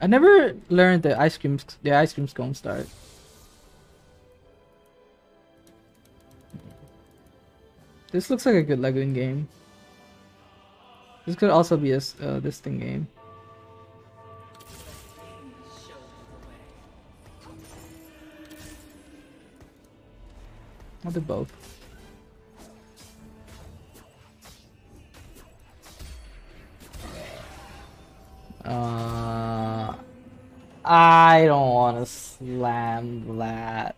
I never learned the ice cream the ice cream scone start. This looks like a good Lagoon game. This could also be a uh, this thing game. I'll do both. Uh, I don't want to slam that.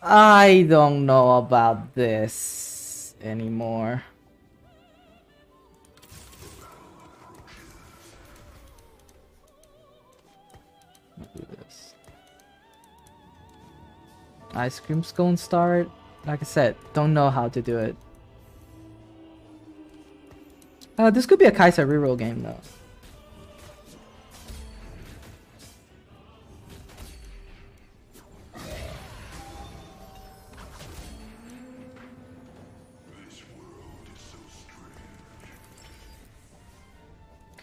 I don't know about this anymore. do this. Ice cream scone start. Like I said, don't know how to do it. Uh, this could be a Kai'Sa reroll game though.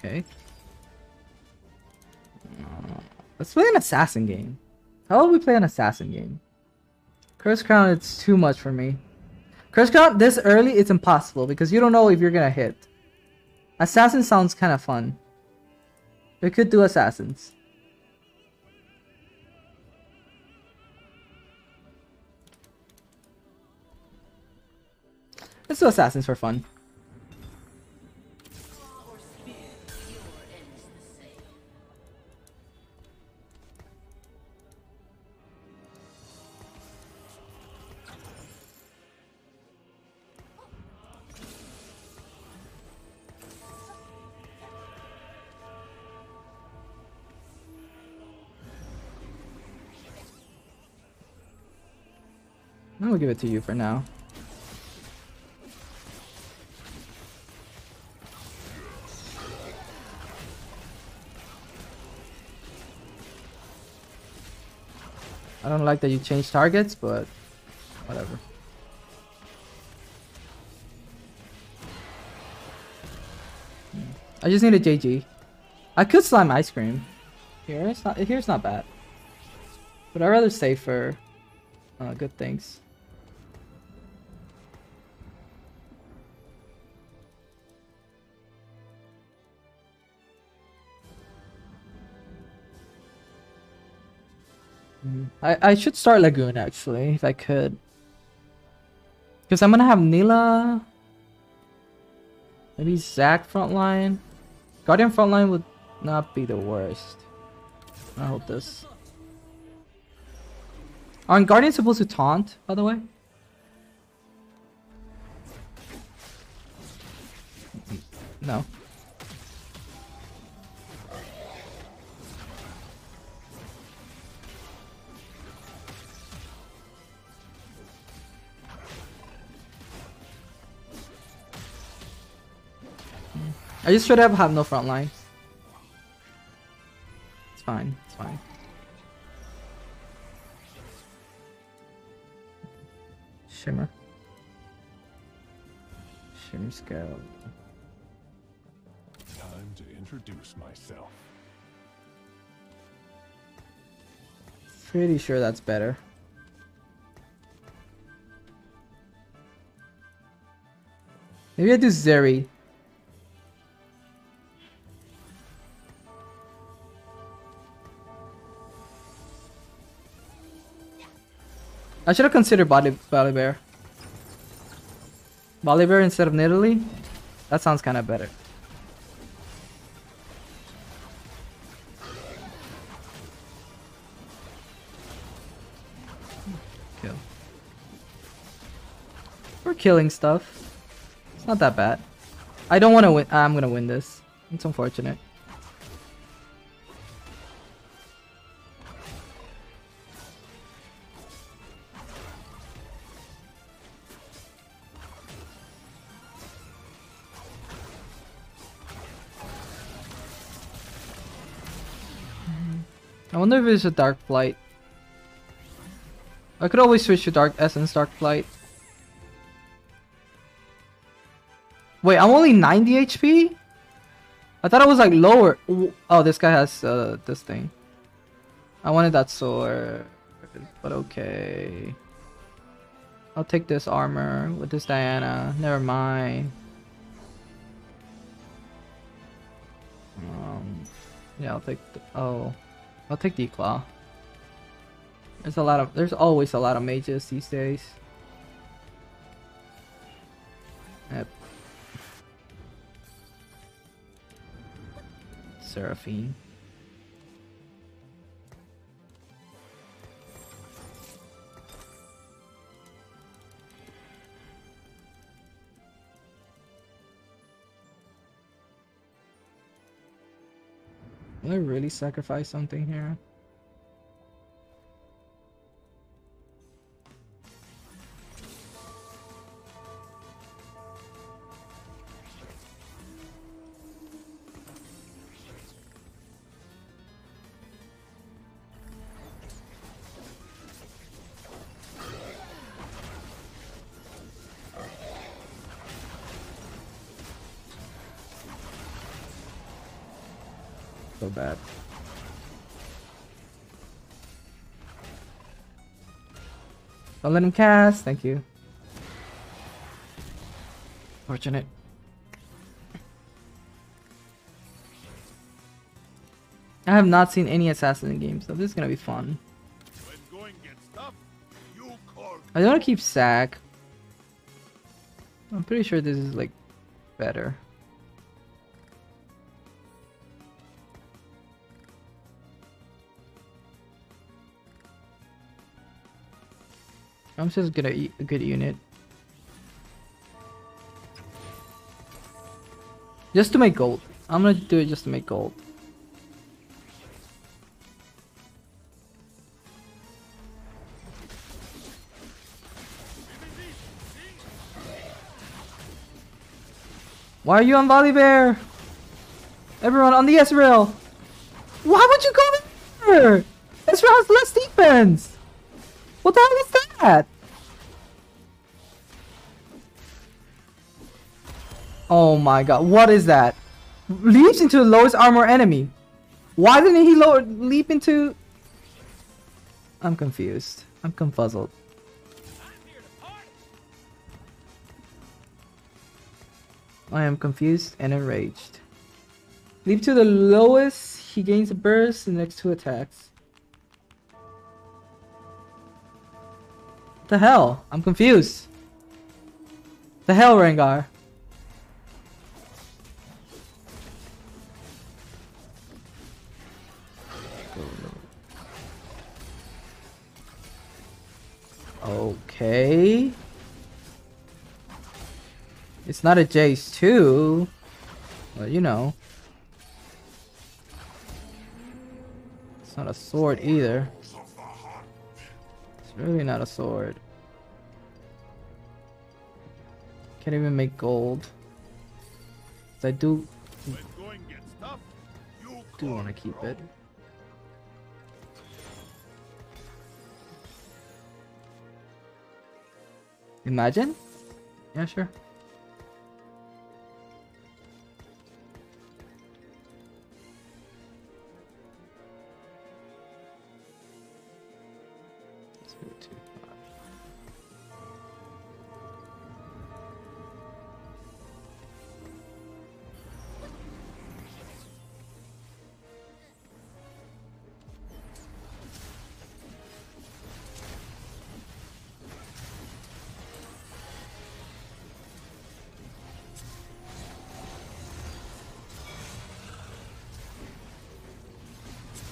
Okay. Uh, let's play an assassin game. How about we play an assassin game? Curse Crown, it's too much for me. Curse Crown, this early, it's impossible because you don't know if you're gonna hit. Assassin sounds kind of fun. We could do assassins. Let's do assassins for fun. Give it to you for now. I don't like that you change targets, but whatever. I just need a JG. I could slime ice cream. Here, it's not. Here's not bad. But I'd rather save for uh, good things. I, I should start Lagoon actually, if I could. Because I'm gonna have Nilah. Maybe Zac frontline. Guardian frontline would not be the worst. I hope this. Aren't Guardians supposed to taunt, by the way? No. I just should have have no front line. It's fine, it's fine. Shimmer. Shimmer scale. Time to introduce myself. Pretty sure that's better. Maybe I do Zeri. I should have considered Body Volibear. Bear instead of Nidalee? That sounds kind of better. Kill. We're killing stuff. It's not that bad. I don't want to win. I'm gonna win this. It's unfortunate. If it's a Dark Flight. I could always switch to Dark Essence Dark Flight. Wait, I'm only 90 HP? I thought it was like lower. Oh, this guy has uh, this thing. I wanted that sword, but okay. I'll take this armor with this Diana. Never mind. Um, yeah, I'll take. The, oh, I'll take Declaw. There's a lot of. There's always a lot of mages these days. Yep. Seraphine. Will I really sacrifice something here? So bad. Don't let him cast. Thank you. Fortunate. I have not seen any assassin games, so this is gonna be fun. I want to keep Sack. I'm pretty sure this is like better. I'm just gonna eat a good unit. Just to make gold. I'm gonna do it just to make gold. Why are you on Volibear? Everyone on the Ezreal! Why would you go there? Ezreal has less defense! What the hell is that? Oh my god, what is that? Leaps into the lowest armor enemy. Why didn't he lower, leap into... I'm confused. I'm confuzzled. I am confused and enraged. Leap to the lowest, he gains a burst in the next two attacks. The hell? I'm confused. The hell, Rengar? Okay. It's not a Jace 2. But you know. It's not a sword either. It's really not a sword. Can't even make gold. I do when going gets tough, do want to keep it. Imagine? Yeah, sure.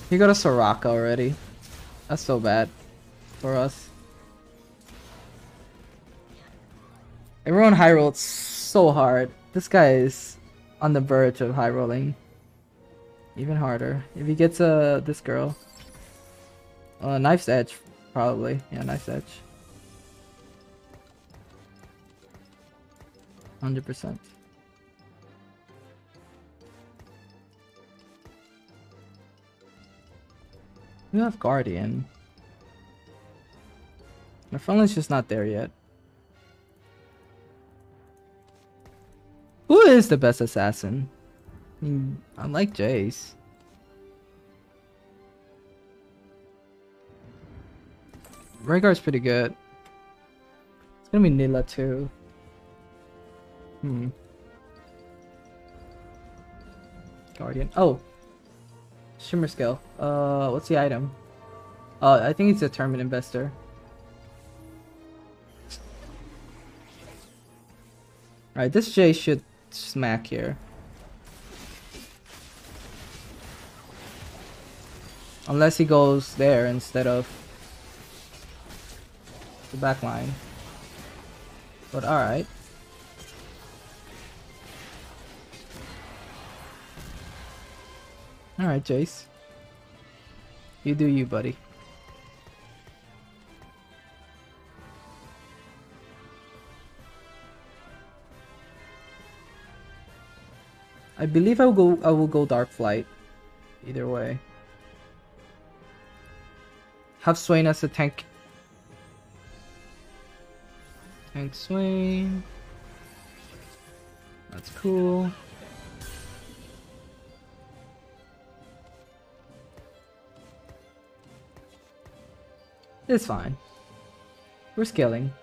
He got a Soraka already. That's so bad for us. Everyone high rolled so hard. This guy is on the verge of high rolling. Even harder. If he gets uh, this girl. Uh, Knife's Edge, probably. Yeah, Knife's Edge. 100%. We have Guardian. My is just not there yet. Who is the best assassin? I mean, I like Jace. Rengar's pretty good. It's gonna be Nilah too. Hmm. Guardian. Oh! Shimmer Scale. Uh, what's the item? Uh, I think it's a Tournament Investor. Alright, this J should smack here. Unless he goes there instead of the back line. But alright. Alright, Jace. You do you, buddy. I believe I will go I will go Dark Flight. Either way. Have Swain as a tank. Tank Swain. That's cool. It's fine. We're scaling.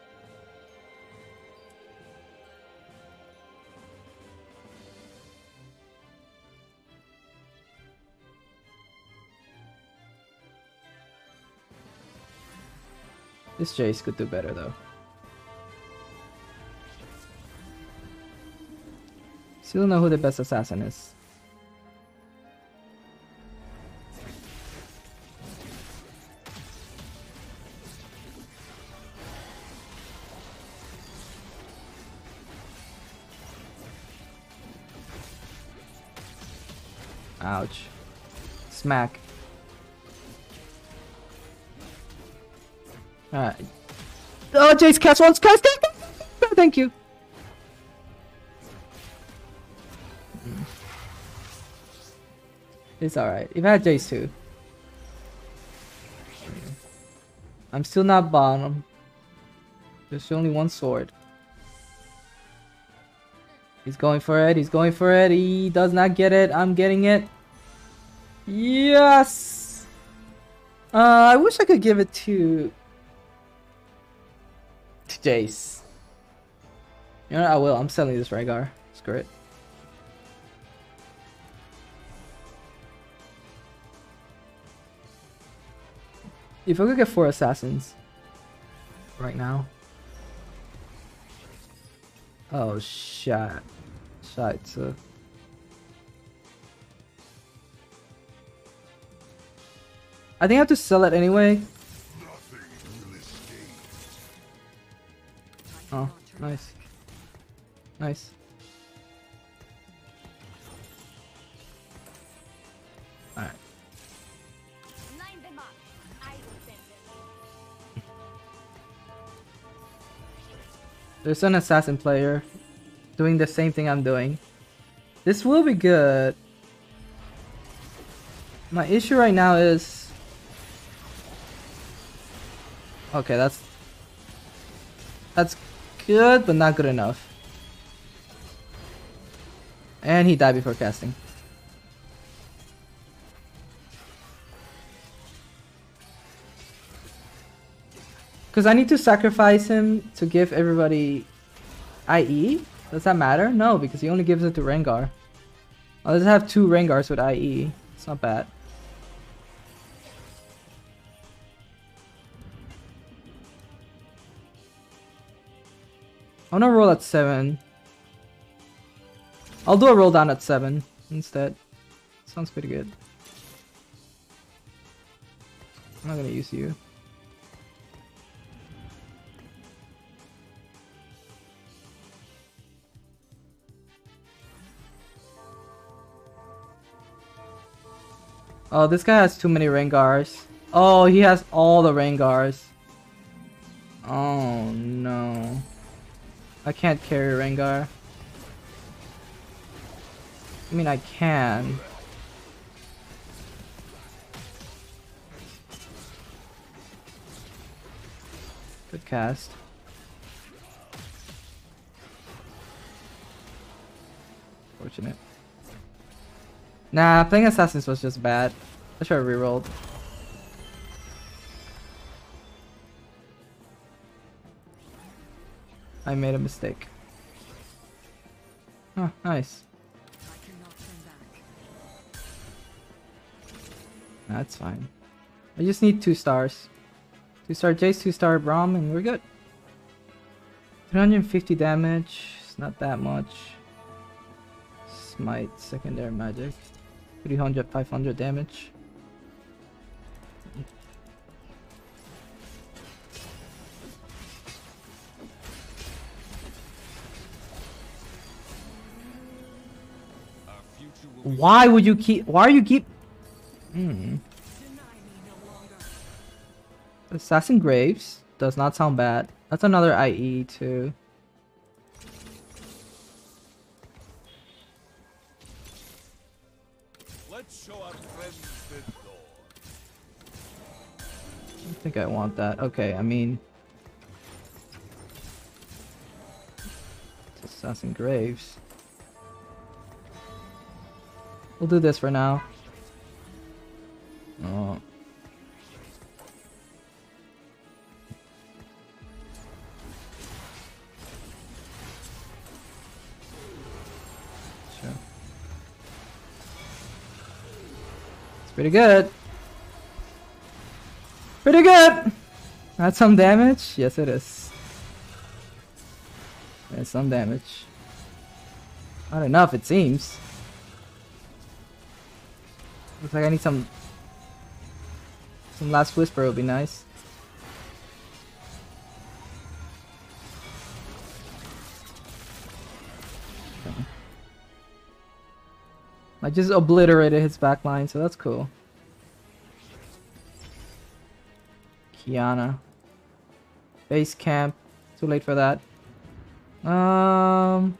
This Jace could do better though. Still know who the best assassin is. Ouch. Smack. Alright. Oh, Jace cast once cast Thank you. It's alright. If I had Jace too. I'm still not bottom. There's only one sword. He's going for it. He's going for it. He does not get it. I'm getting it. Yes! Uh, I wish I could give it to... To Jace. You know what? I will. I'm selling this Rengar. Screw it. If I could get four assassins right now. Oh shit. Scheiße. I think I have to sell it anyway. Oh, nice. Nice. Alright. There's an assassin player doing the same thing I'm doing. This will be good. My issue right now is... Okay, that's... That's good, but not good enough. And he died before casting. Because I need to sacrifice him to give everybody IE? Does that matter? No, because he only gives it to Rengar. Oh, let's have two Rengars with IE. It's not bad. I'm gonna roll at 7. I'll do a roll down at 7 instead. Sounds pretty good. I'm not gonna use you. Oh, this guy has too many Rengars. Oh, he has all the Rengars. Oh no. I can't carry Rengar. I mean, I can. Good cast. Fortunate. Nah, playing Assassins was just bad. I should have rerolled. I made a mistake. Oh, nice. That's fine. I just need two stars. Two star Jace, two star Braum, and we're good. 350 damage. It's not that much. Smite, secondary magic. 300, 500 damage. Why would you keep? Why are you keep? Hmm. Deny me no longer. Assassin Graves does not sound bad. That's another IE too. Let's show our friends the door. I think I want that. Okay, I mean. it's Assassin Graves. We'll do this for now. Oh. Sure. It's pretty good. Pretty good! That's some damage? Yes, it is. That's some damage. Not enough, it seems. Looks like I need some... Some last whisper would be nice. I just obliterated his backline, so that's cool. Qiyana. Base camp. Too late for that. Um,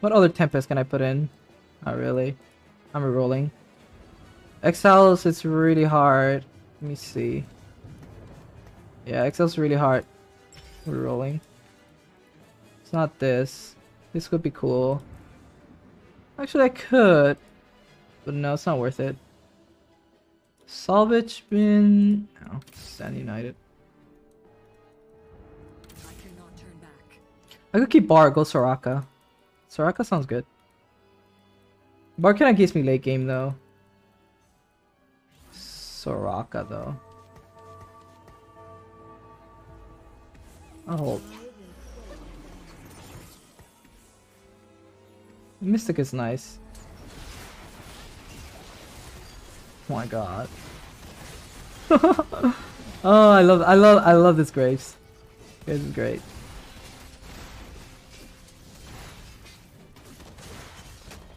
what other Tempest can I put in? Not really. I'm rolling. Exiles, it's really hard. Let me see. Yeah, Exiles really hard. We're rolling. It's not this. This could be cool. Actually, I could. But no, it's not worth it. Salvage bin. No, Stand United. I cannot turn back. I could keep Bar, go Soraka. Soraka sounds good. Bar kinda gives me late game though. Soraka though. Oh. I'll hold. Mystic is nice. Oh my god. oh, I love, I love, I love this Graves. This is great.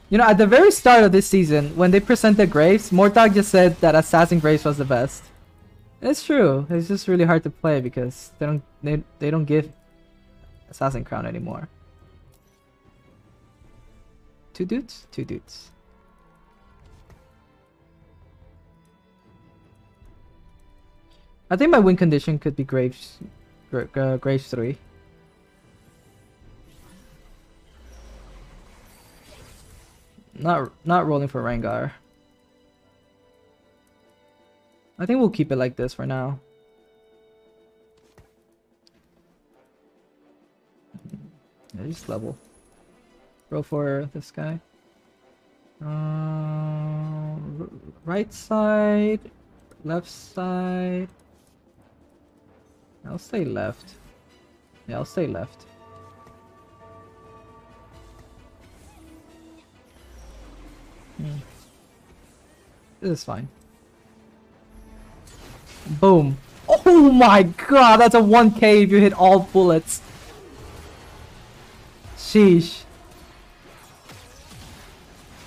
You know, at the very start of this season, when they presented Graves, Mortdog just said that Assassin Graves was the best. It's true. It's just really hard to play because they don't they, they don't give Assassin Crown anymore. Two dudes? Two dudes. I think my win condition could be Graves, Gra- Graves 3. Not not rolling for Rengar. I think we'll keep it like this for now. Yeah, just level. Roll for this guy. Uh, right side, left side. I'll stay left. Yeah, I'll stay left. Hmm. This is fine. Boom. Oh my god, that's a 1k if you hit all bullets. Sheesh.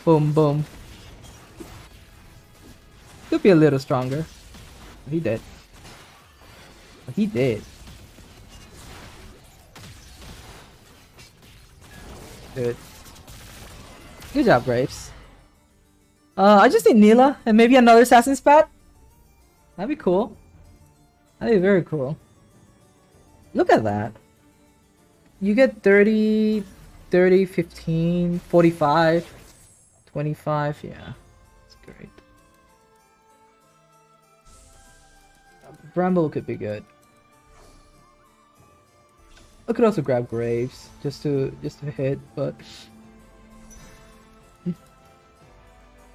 Boom, boom. Could be a little stronger. He did. He did. Good. Good job, Graves. Uh, I just need Nilah and maybe another Assassin's Pad. That'd be cool. That'd be very cool. Look at that. You get 30, 30, 15, 45, 25. Yeah, it's great. Bramble could be good. I could also grab Graves just to just to hit, but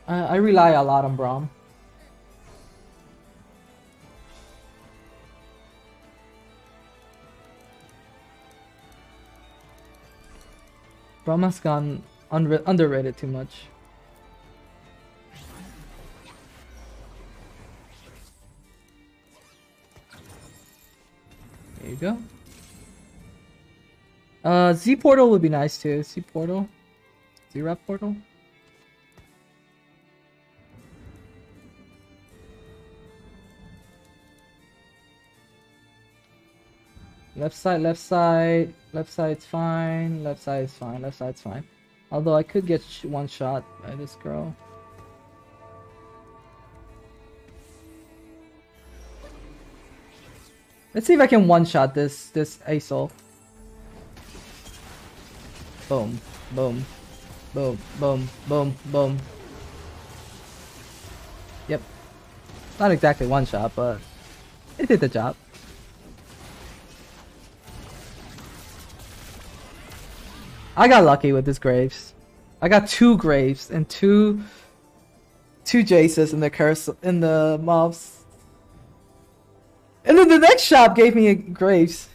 I, I rely a lot on Braum. Braum has gone unre- underrated too much. There you go. Uh, Z Portal would be nice too. Z Portal? Zz'Rot Portal? Left side, left side, left side's fine, left side's fine, left side's fine. Although I could get sh one shot by this girl. Let's see if I can one shot this this Asol. Boom, boom, boom, boom, boom, boom. Yep. Not exactly one shot, but it did the job. I got lucky with this Graves. I got two Graves and two two Jaces in the curse in the mobs. And then the next shop gave me a Graves.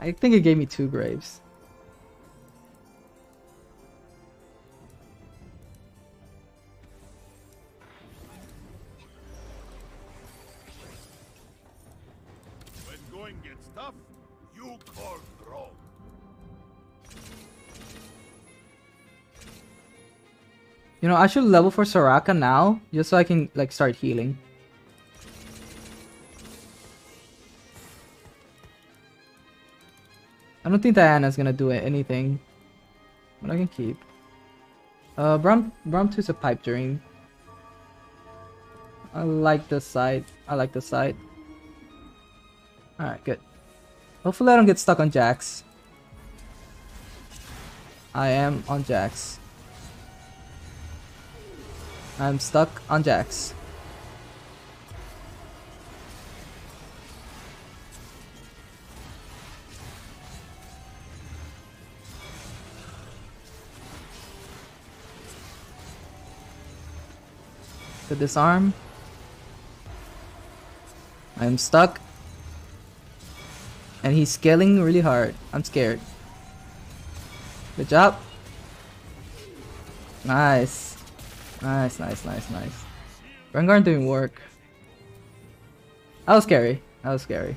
I think it gave me two Graves. You know, I should level for Soraka now, just so I can like start healing. I don't think Diana's gonna do anything. But I can keep. Uh, Braum, Braum 2's a pipe dream. I like this side. I like this side. Alright, good. Hopefully I don't get stuck on Jax. I am on Jax. I'm stuck on Jax. To disarm. I'm stuck. And he's scaling really hard. I'm scared. Good job. Nice. Nice, nice, nice, nice. Rengar didn't work. That was scary. That was scary.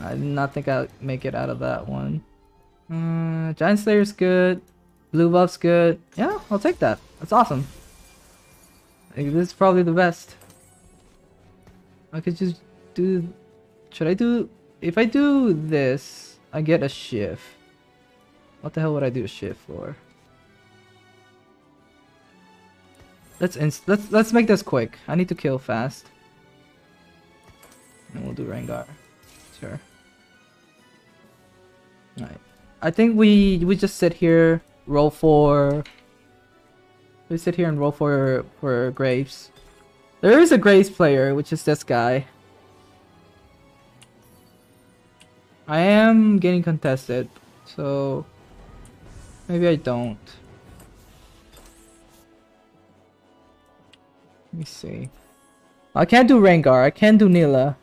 I did not think I'd make it out of that one. Uh, Giant Slayer's good. Blue buff's good. Yeah, I'll take that. That's awesome. This is probably the best. I could just do... Should I do... If I do this, I get a shift. What the hell would I do a shift for? Let's inst let's let's make this quick. I need to kill fast. And we'll do Rengar. Sure. Alright. I think we we just sit here, roll for we sit here and roll for for Graves. There is a Graves player, which is this guy. I am getting contested, so maybe I don't. Let me see. I can't do Rengar. I can't do Nilah.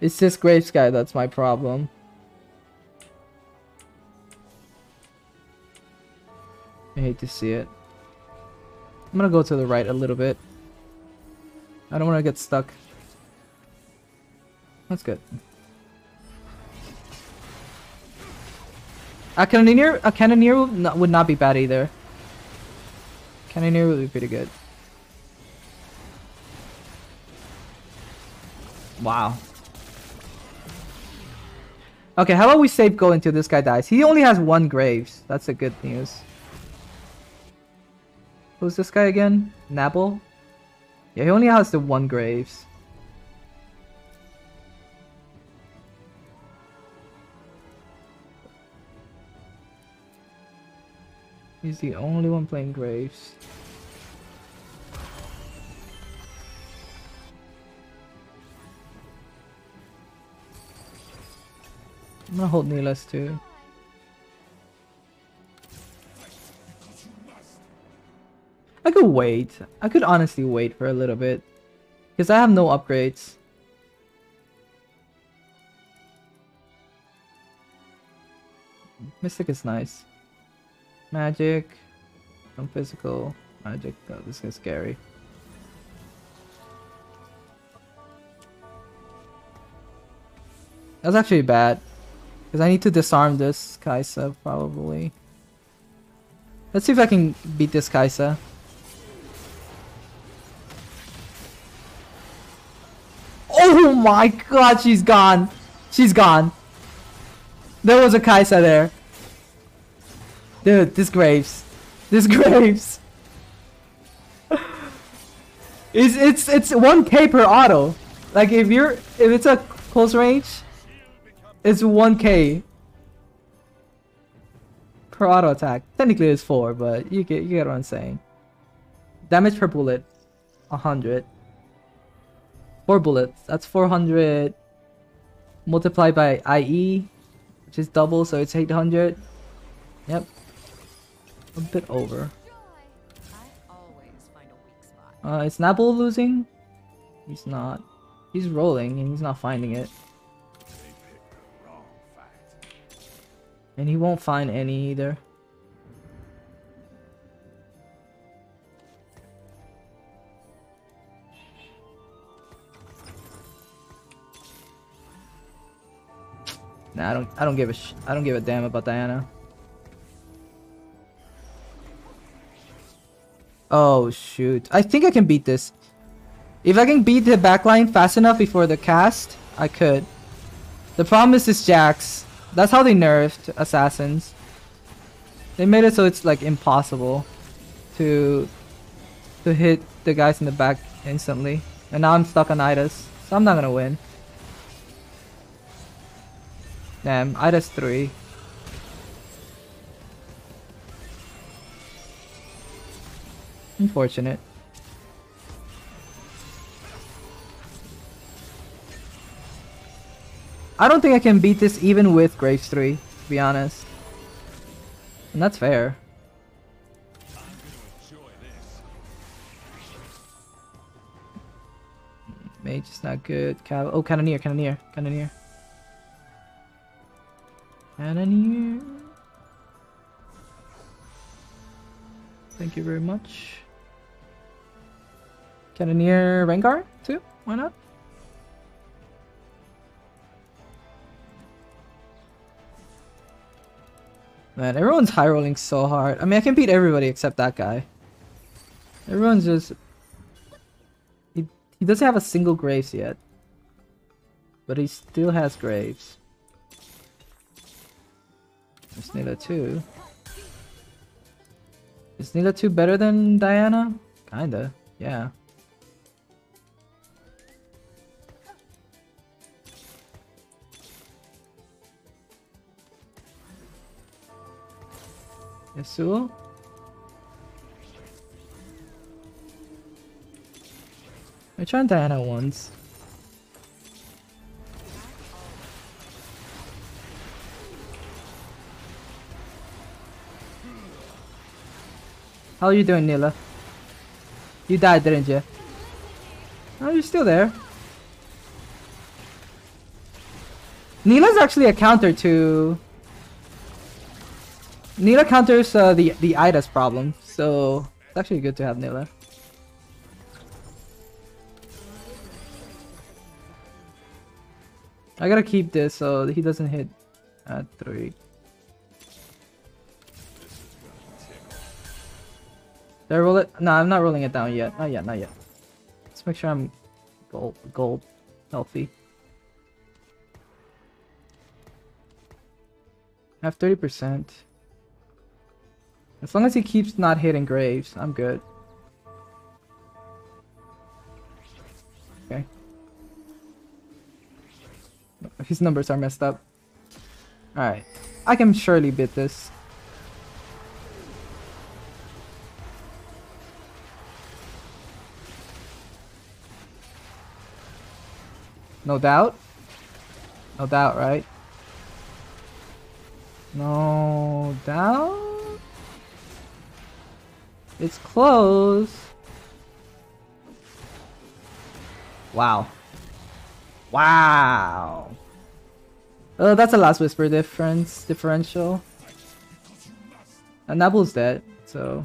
It's this Graves guy that's my problem. I hate to see it. I'm gonna go to the right a little bit. I don't want to get stuck. That's good. A cannoneer, a cannoneer would not, would not be bad either. Cannoneer would be pretty good. Wow. Okay, how about we save go until this guy dies? He only has one graves. That's a good news. Who's this guy again? Nabble? Yeah, he only has the one graves. He's the only one playing graves. I'm gonna hold Nilah's too. I could wait. I could honestly wait for a little bit. Because I have no upgrades. Mystic is nice. Magic. Some physical. Magic. Oh, this is scary. That's actually bad. Because I need to disarm this Kai'Sa, probably. Let's see if I can beat this Kai'Sa. Oh my god, she's gone. She's gone. There was a Kai'Sa there. Dude, this Graves. This Graves. it's it's it's 1k per auto. Like if you're if it's a close range, it's 1k per auto attack. Technically it's 4, but you get you get what I'm saying. Damage per bullet 100. 4 bullets. That's 400 multiplied by IE, which is double, so it's 800. Yep. A bit over. Uh, is Nabul losing? He's not. He's rolling and he's not finding it. And he won't find any either. Nah, I don't. I don't give a. Sh I don't give a damn about Diana. Oh shoot! I think I can beat this. If I can beat the backline fast enough before the cast, I could. The problem is this Jax. That's how they nerfed assassins. They made it so it's like impossible to to hit the guys in the back instantly. And now I'm stuck on Idas. So I'm not gonna win. Damn, Idas 3. Unfortunate. I don't think I can beat this even with Graves 3, to be honest. And that's fair. Mage is not good. Cal oh, Cannoneer, Cannoneer, Cannoneer. Cannoneer. Thank you very much. Cannoneer Rengar too? Why not? Man, everyone's high rolling so hard. I mean, I can beat everybody except that guy. Everyone's just he he doesn't have a single graves yet. But he still has graves. There's Nilah 2. Is Nilah 2 better than Diana? Kinda, yeah. Yasuo? I tried Diana once. How are you doing, Nilah? You died, didn't you? Oh, you're still there. Nilah's actually a counter to... Nilah counters uh, the, the Idas problem, so it's actually good to have Nilah. I gotta keep this so he doesn't hit at 3. Did I roll it? No, I'm not rolling it down yet. Not yet, not yet. Let's make sure I'm gold, gold healthy. I have 30%. As long as he keeps not hitting graves, I'm good. Okay. His numbers are messed up. Alright. I can surely beat this. No doubt? No doubt, right? No, down? It's close. Wow. Wow. Oh, that's a last whisper difference differential. And Nabul's dead, so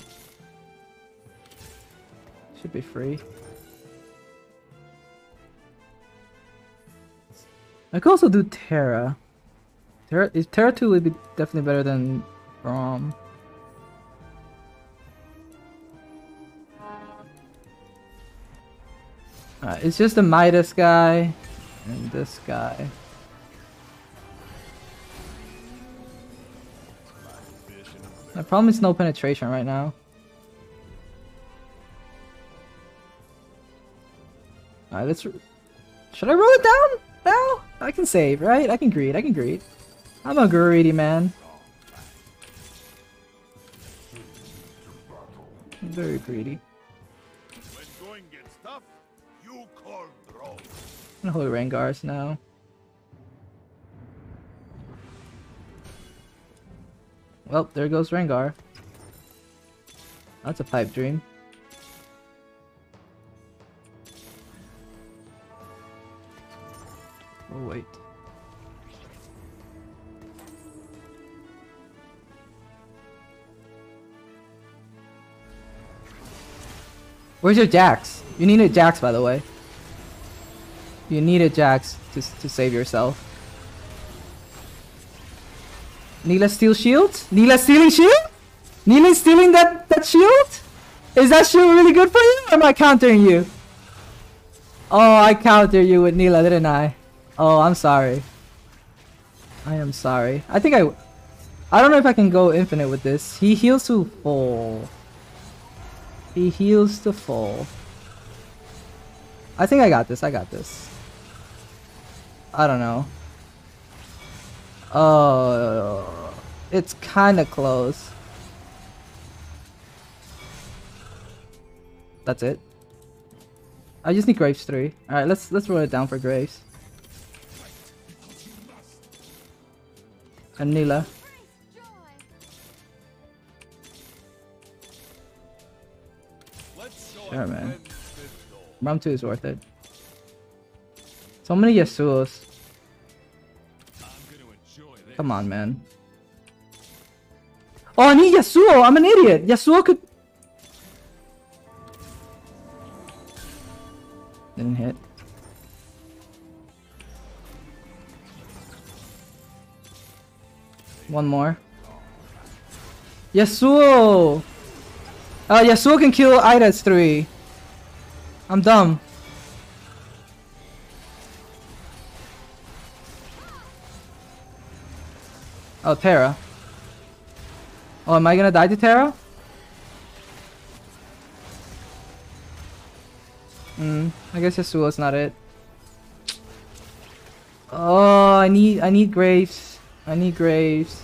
should be free. I could also do Terra. Terra, Terra 2 would be definitely better than Rom. Uh, it's just the Midas guy and this guy. The problem is no penetration right now. Alright, let's... Should I roll it down now? I can save, right? I can greed, I can greed. I'm a greedy man. Very greedy. I'm gonna hold now. Well, there goes Rengar. That's a pipe dream. Oh wait. Where's your Jax? You need a Jax, by the way. You need a Jax to, to save yourself. Nilah steal shield? Nilah stealing shield? Nilah stealing that, that shield? Is that shield really good for you? Or am I countering you? Oh, I countered you with Nilah, didn't I? Oh, I'm sorry. I am sorry. I think I... I don't know if I can go infinite with this. He heals to full. He heals to full. I think I got this. I got this. I don't know. Oh, it's kind of close. That's it. I just need Graves three. All right, let's let's roll it down for Graves. And Nilah. Sure, man. Rum 2 is worth it. So many Yasuos. Come on, man. Oh, I need Yasuo! I'm an idiot! Yasuo could... Didn't hit. One more. Yasuo! Uh, Yasuo can kill Idas 3. I'm dumb. Oh, Terra. Oh, am I gonna die to Terra? Hmm, I guess Yasuo's not it. Oh, I need, I need Graves. I need Graves.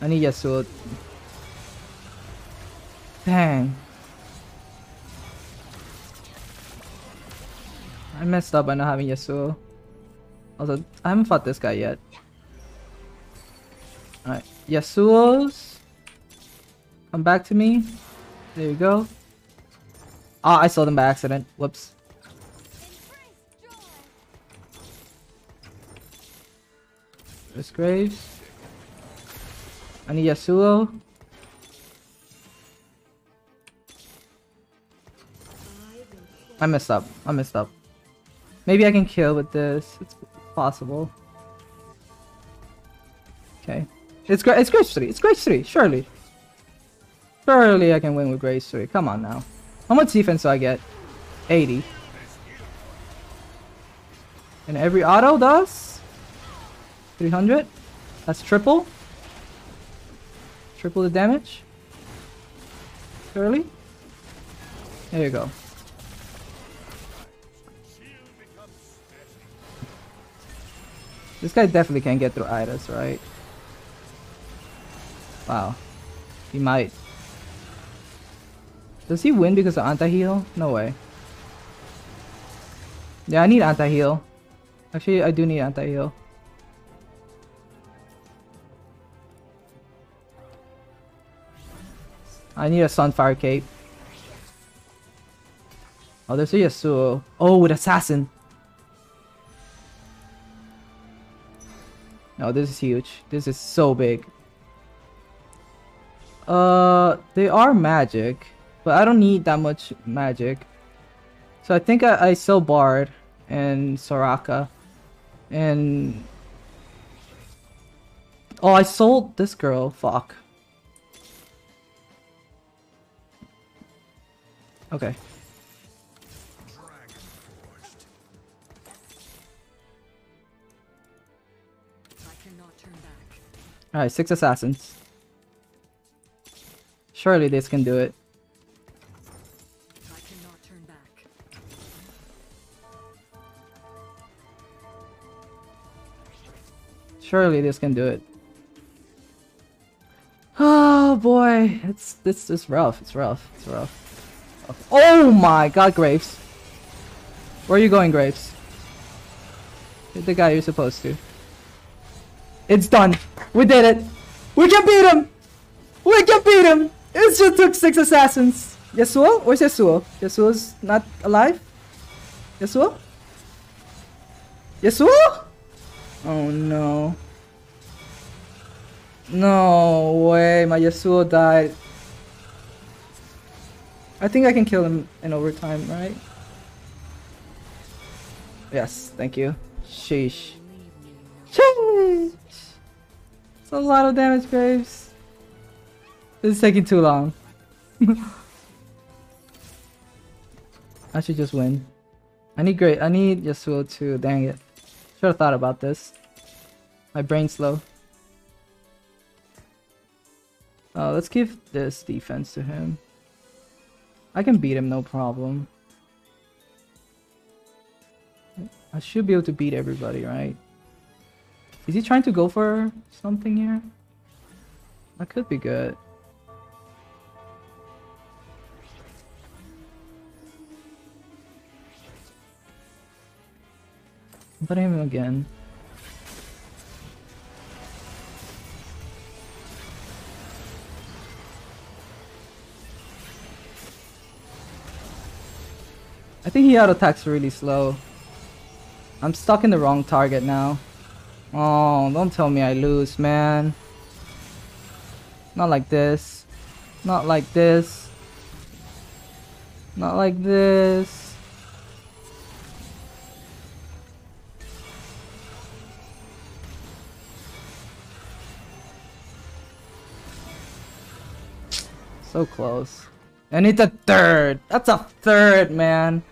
I need Yasuo. Dang. I messed up by not having Yasuo. Also, I haven't fought this guy yet. Alright, Yasuo's. Come back to me. There you go. Ah, I saw them by accident. Whoops. Joy. Graves. I need Yasuo. I messed up. I messed up. Maybe I can kill with this. It's possible. Okay. It's great. It's Graves 3. It's Graves 3. Surely. Surely I can win with Graves 3. Come on now. How much defense do I get? 80. And every auto does? 300? That's triple? Triple the damage? Surely? There you go. This guy definitely can't get through Idas, right? Wow. He might. Does he win because of anti-heal? No way. Yeah, I need anti-heal. Actually, I do need anti-heal. I need a Sunfire Cape. Oh, there's a Yasuo. Oh, with Assassin. No, this is huge. This is so big. Uh, they are magic, but I don't need that much magic. So I think I, I sell Bard and Soraka. And... Oh, I sold this girl. Fuck. Okay. Alright, six assassins. Surely this can do it. Surely this can do it. Oh boy, it's this is rough. It's rough. It's rough. Oh my God, Graves. Where are you going, Graves? Hit the guy you're supposed to. It's done. We did it. We can beat him. We can beat him. It just took six assassins. Yasuo? Where's Yasuo? Yasuo's not alive? Yasuo? Yasuo? Oh no. No way, my Yasuo died. I think I can kill him in overtime, right? Yes, thank you. Sheesh. Sheesh! It's a lot of damage, Graves. This is taking too long. I should just win. I need great. I need Yasuo too. Dang it. Should have thought about this. My brain's slow. Oh, uh, let's give this defense to him. I can beat him, no problem. I should be able to beat everybody, right? Is he trying to go for something here? That could be good. But him again. He auto attacks really slow. I'm stuck in the wrong target now. Oh, don't tell me I lose, man. Not like this. Not like this. Not like this. So close. I need the third. That's a third, man.